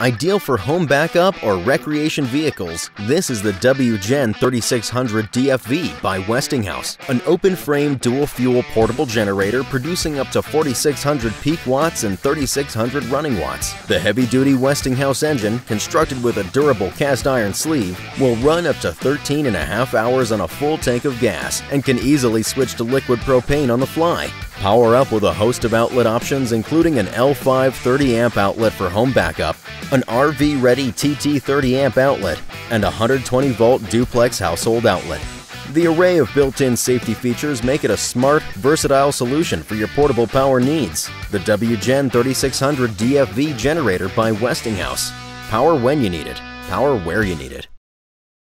Ideal for home backup or recreation vehicles, this is the WGen 3600 DFV by Westinghouse, an open-frame dual-fuel portable generator producing up to 4600 peak watts and 3600 running watts. The heavy-duty Westinghouse engine, constructed with a durable cast iron sleeve, will run up to 13 and a half hours on a full tank of gas and can easily switch to liquid propane on the fly. Power up with a host of outlet options including an L5 30 amp outlet for home backup, an RV ready TT 30 amp outlet, and a 120 volt duplex household outlet. The array of built-in safety features make it a smart, versatile solution for your portable power needs. The WGen 3600 DFV generator by Westinghouse. Power when you need it, power where you need it.